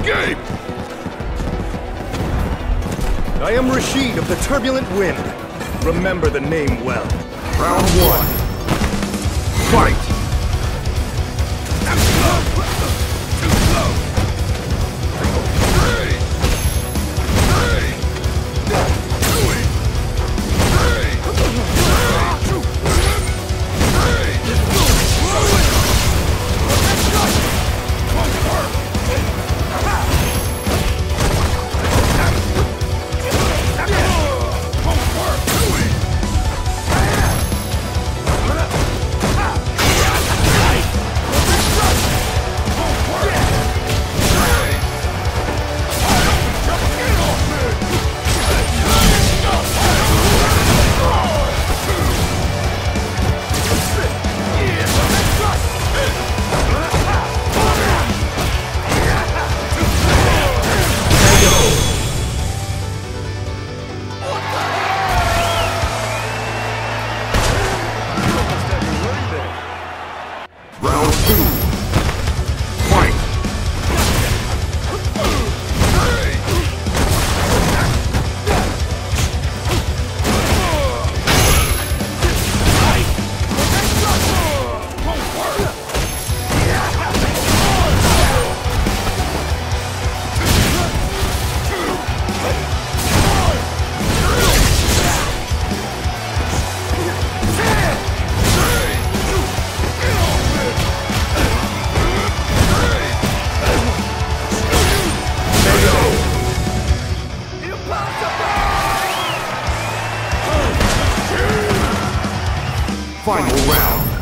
Escape! I am Rashid of the Turbulent Wind. Remember the name well. Round one. Fight! Final round.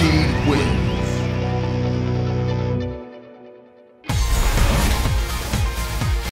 Rashid wins.